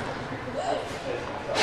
Thank you.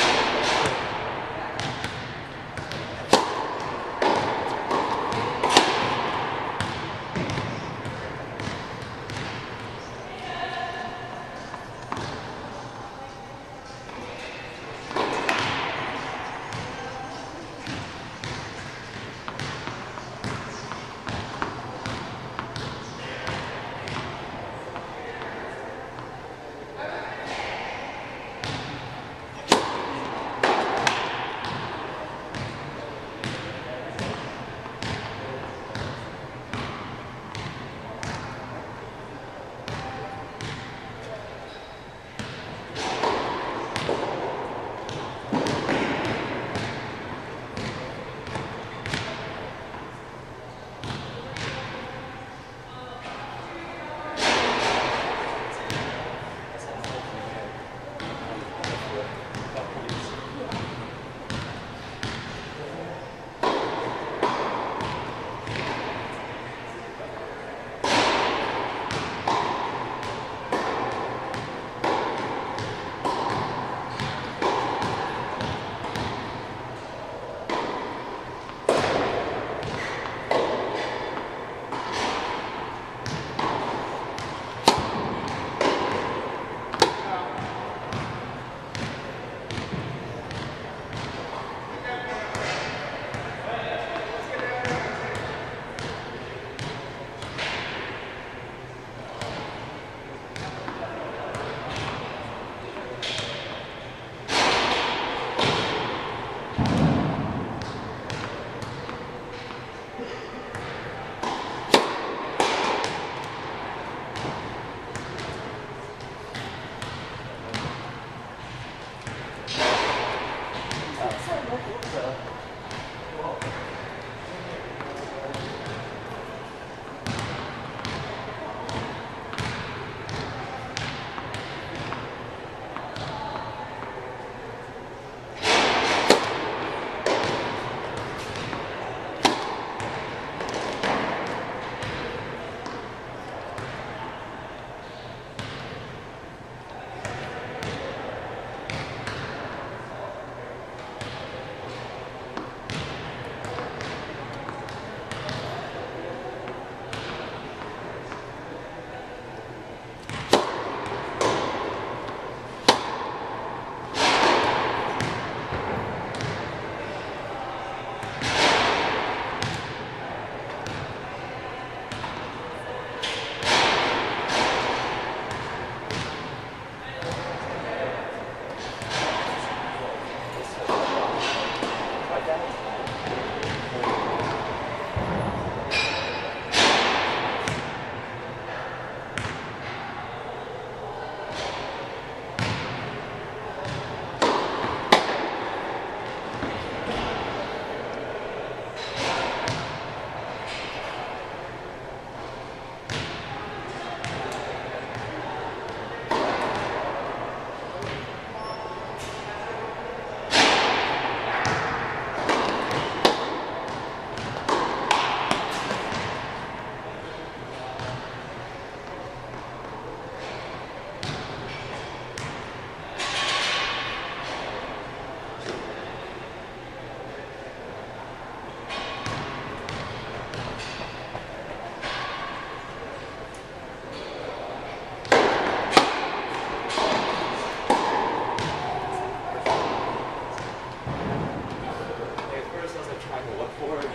Oregon.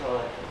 So like,